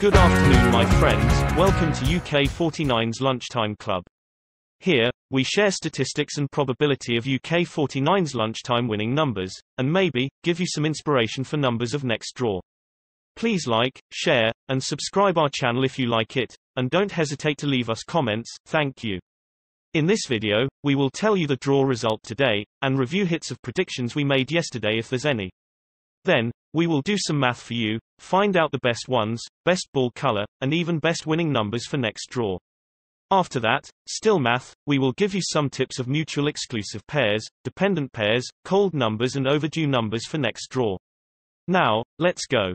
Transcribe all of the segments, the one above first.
Good afternoon my friends, welcome to UK 49's Lunchtime Club. Here, we share statistics and probability of UK 49's lunchtime winning numbers, and maybe, give you some inspiration for numbers of next draw. Please like, share, and subscribe our channel if you like it, and don't hesitate to leave us comments, thank you. In this video, we will tell you the draw result today, and review hits of predictions we made yesterday if there's any. Then, we will do some math for you, find out the best ones, best ball color, and even best winning numbers for next draw. After that, still math, we will give you some tips of mutual exclusive pairs, dependent pairs, cold numbers and overdue numbers for next draw. Now, let's go.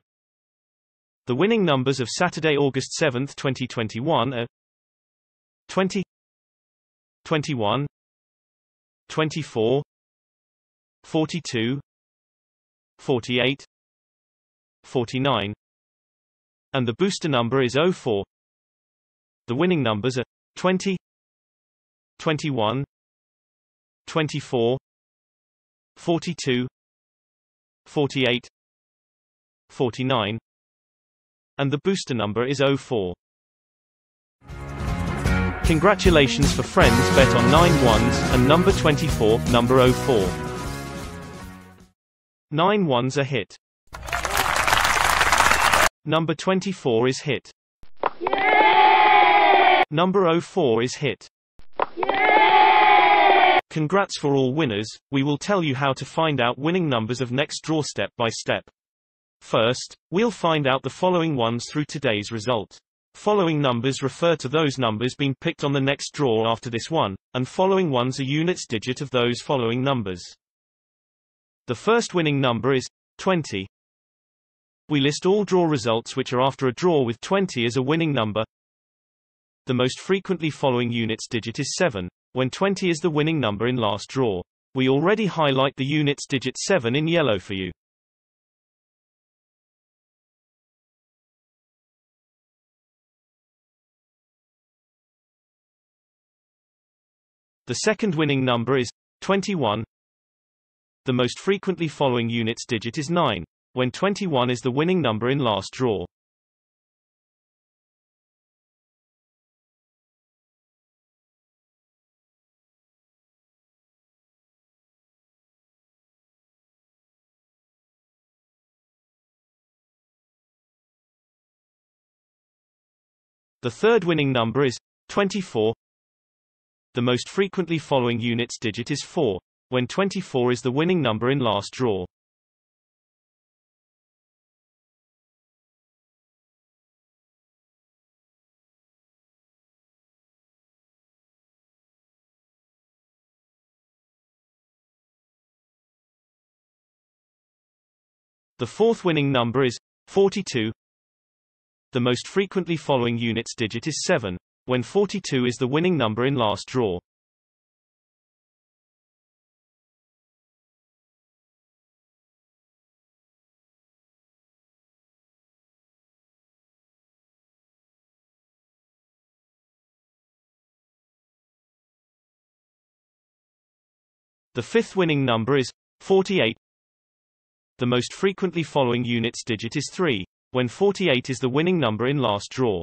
The winning numbers of Saturday, August 7, 2021 are 20, 21, 24, 42, 48, 49, and the booster number is 04. The winning numbers are 20, 21, 24, 42, 48, 49, and the booster number is 04. Congratulations for friends bet on 9 ones, and number 24, number 04. 9 ones are hit. Number 24 is hit. Number 04 is hit. Congrats for all winners, we will tell you how to find out winning numbers of next draw step by step. First, we'll find out the following ones through today's result. Following numbers refer to those numbers being picked on the next draw after this one, and following ones are units digit of those following numbers. The first winning number is 20. We list all draw results which are after a draw with 20 as a winning number. The most frequently following units digit is 7, when 20 is the winning number in last draw. We already highlight the units digit 7 in yellow for you. The second winning number is 21. The most frequently following units digit is 9, when 21 is the winning number in last draw. The third winning number is 24. The most frequently following units digit is 4, when 24 is the winning number in last draw. The fourth winning number is 42. The most frequently following units digit is 7, when 42 is the winning number in last draw. The fifth winning number is 48. The most frequently following units digit is 3, when 48 is the winning number in last draw.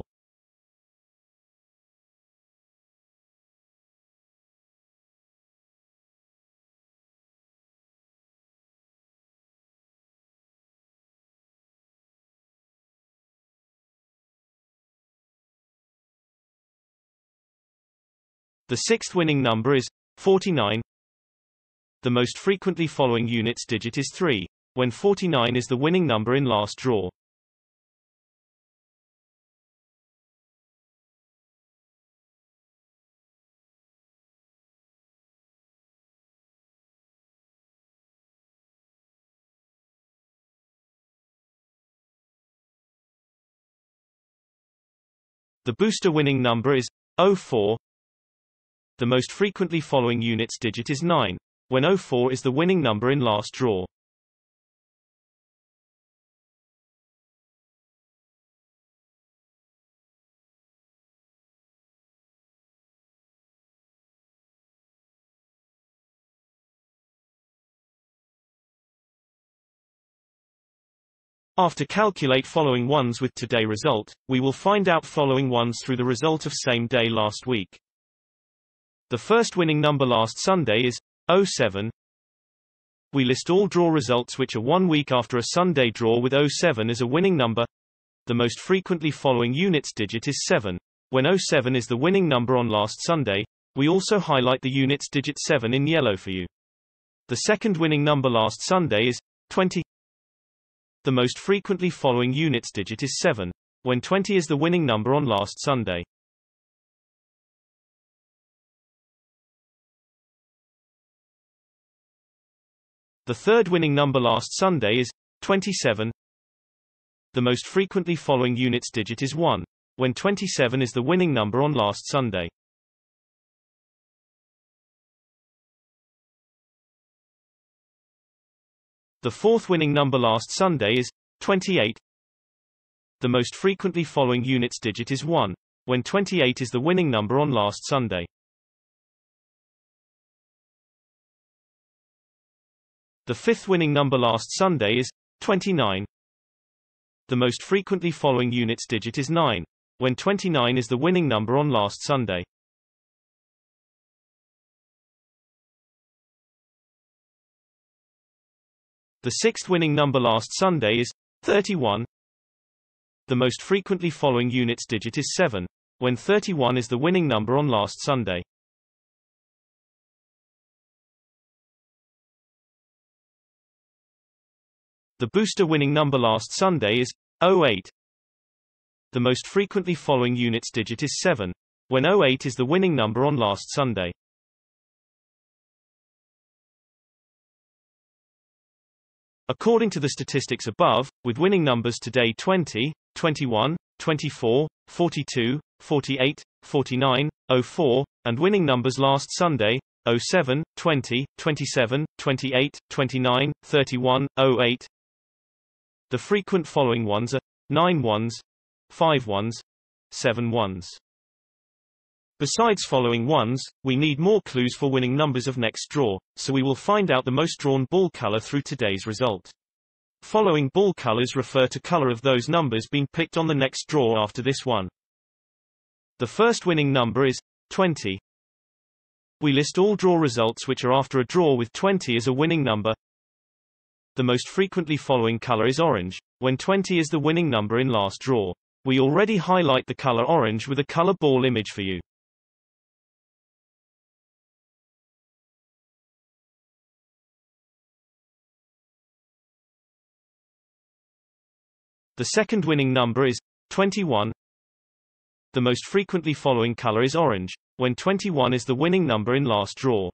The sixth winning number is 49. The most frequently following units digit is 3, when 49 is the winning number in last draw. The booster winning number is 04. The most frequently following units digit is 9, when 04 is the winning number in last draw. After calculate following ones with today result, we will find out following ones through the result of same day last week. The first winning number last Sunday is 07. We list all draw results which are one week after a Sunday draw with 07 as a winning number. The most frequently following units digit is 7. When 07 is the winning number on last Sunday, we also highlight the units digit 7 in yellow for you. The second winning number last Sunday is 20. The most frequently following units digit is 7, when 20 is the winning number on last Sunday. The third winning number last Sunday is 27. The most frequently following units digit is 1, when 27 is the winning number on last Sunday. The fourth winning number last Sunday is 28. The most frequently following units digit is 1, when 28 is the winning number on last Sunday. The fifth winning number last Sunday is 29. The most frequently following units digit is 9, when 29 is the winning number on last Sunday. The sixth winning number last Sunday is 31. The most frequently following units digit is 7, when 31 is the winning number on last Sunday. The booster winning number last Sunday is 08. The most frequently following units digit is 7, when 08 is the winning number on last Sunday. According to the statistics above, with winning numbers today 20, 21, 24, 42, 48, 49, 04, and winning numbers last Sunday 07, 20, 27, 28, 29, 31, 08. The frequent following ones are 9 ones, 5 ones, 7 ones. Besides following ones, we need more clues for winning numbers of next draw, so we will find out the most drawn ball color through today's result. Following ball colors refer to color of those numbers being picked on the next draw after this one. The first winning number is 20. We list all draw results which are after a draw with 20 as a winning number. The most frequently following color is orange, when 20 is the winning number in last draw. We already highlight the color orange with a color ball image for you. The second winning number is 21. The most frequently following color is orange, when 21 is the winning number in last draw.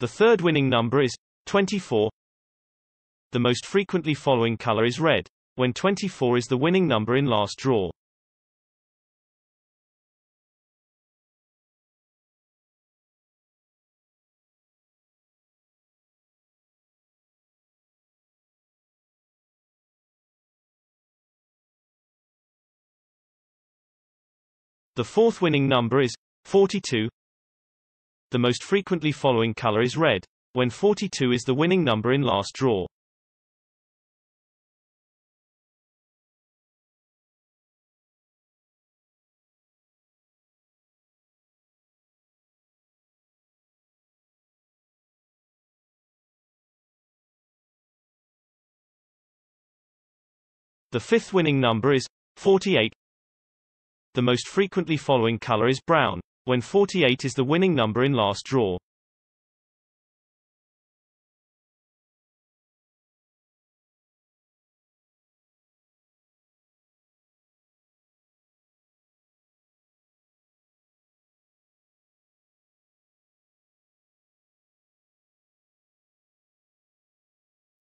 The third winning number is 24. The most frequently following color is red, when 24 is the winning number in last draw. The fourth winning number is 42. The most frequently following color is red, when 42 is the winning number in last draw. The fifth winning number is 48. The most frequently following color is brown, when 48 is the winning number in last draw.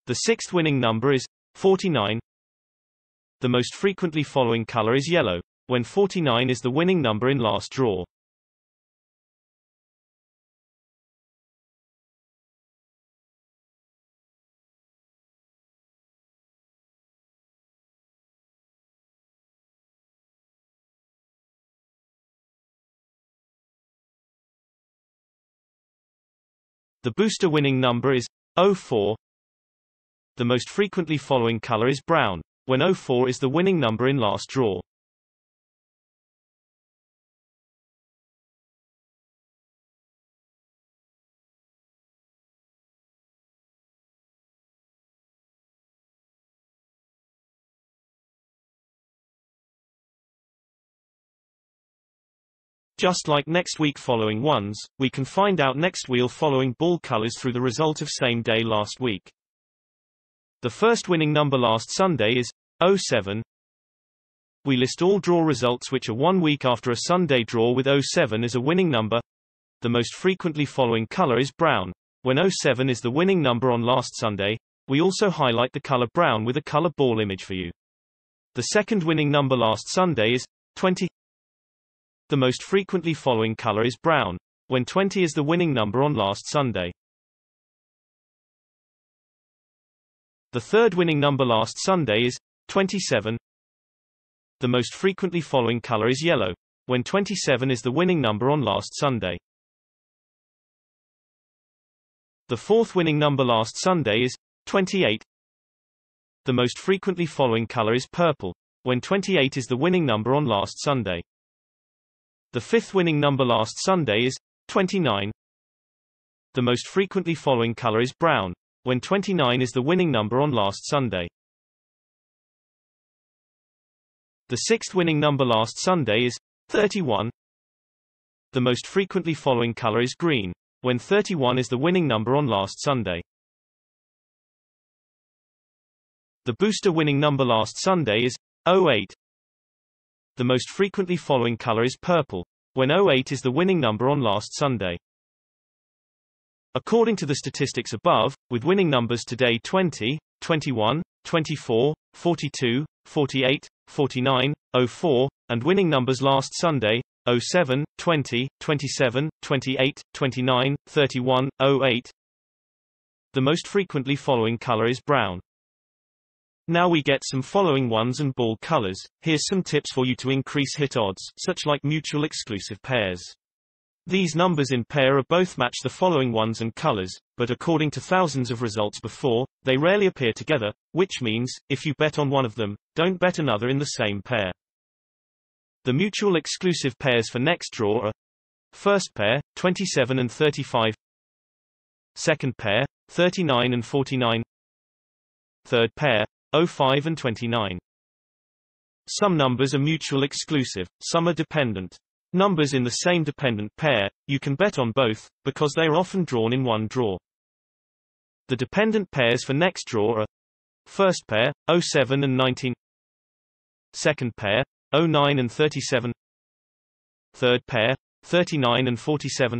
The sixth winning number is 49. The most frequently following color is yellow, when 49 is the winning number in last draw. The booster winning number is 04. The most frequently following color is brown, when 04 is the winning number in last draw. Just like next week following ones, we can find out next wheel following ball colors through the result of same day last week. The first winning number last Sunday is 07. We list all draw results which are one week after a Sunday draw with 07 as a winning number. The most frequently following color is brown. When 07 is the winning number on last Sunday, we also highlight the color brown with a color ball image for you. The second winning number last Sunday is 20. The most frequently following color is brown, when 20 is the winning number on last Sunday. The third winning number last Sunday is 27. The most frequently following color is yellow, when 27 is the winning number on last Sunday. The fourth winning number last Sunday is 28. The most frequently following color is purple, when 28 is the winning number on last Sunday. The fifth winning number last Sunday is 29. The most frequently following color is brown, when 29 is the winning number on last Sunday. The sixth winning number last Sunday is 31. The most frequently following color is green, when 31 is the winning number on last Sunday. The booster winning number last Sunday is 08. The most frequently following color is purple, when 08 is the winning number on last Sunday. According to the statistics above, with winning numbers today 20, 21, 24, 42, 48, 49, 04, and winning numbers last Sunday, 07, 20, 27, 28, 29, 31, 08. The most frequently following color is brown. Now we get some following ones and ball colors. Here's some tips for you to increase hit odds, such like mutual exclusive pairs. These numbers in pair are both match the following ones and colors, but according to thousands of results before, they rarely appear together, which means, if you bet on one of them, don't bet another in the same pair. The mutual exclusive pairs for next draw are First pair, 27 and 35 Second pair, 39 and 49 Third pair, 05 and 29. Some numbers are mutual exclusive, some are dependent. Numbers in the same dependent pair, you can bet on both, because they are often drawn in one draw. The dependent pairs for next draw are First pair, 07 and 19 Second pair, 09 and 37 Third pair, 39 and 47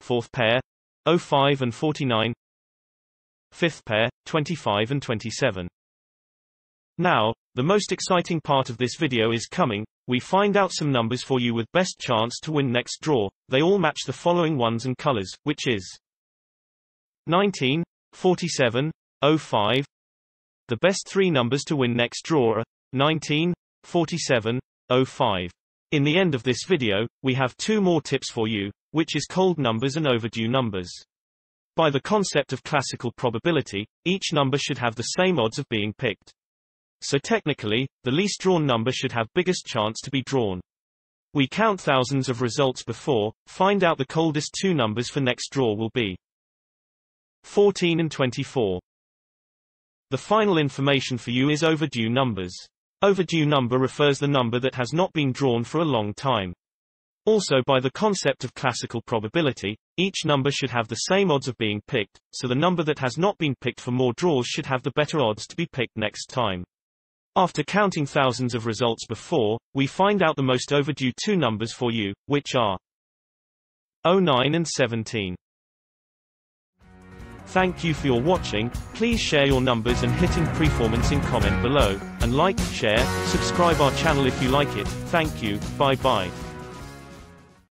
Fourth pair, 05 and 49 Fifth pair, 25 and 27. Now, the most exciting part of this video is coming, we find out some numbers for you with best chance to win next draw, they all match the following ones and colors, which is 19, 47, 05. The best three numbers to win next draw are 19, 47, 05. In the end of this video, we have two more tips for you, which is cold numbers and overdue numbers. By the concept of classical probability, each number should have the same odds of being picked. So technically, the least drawn number should have biggest chance to be drawn. We count thousands of results before, find out the coldest two numbers for next draw will be 14 and 24. The final information for you is overdue numbers. Overdue number refers the number that has not been drawn for a long time. Also by the concept of classical probability, each number should have the same odds of being picked, so the number that has not been picked for more draws should have the better odds to be picked next time. After counting thousands of results before, we find out the most overdue two numbers for you, which are 09 and 17. Thank you for your watching, please share your numbers and hitting performance in comment below, and like, share, subscribe our channel if you like it, thank you, bye bye.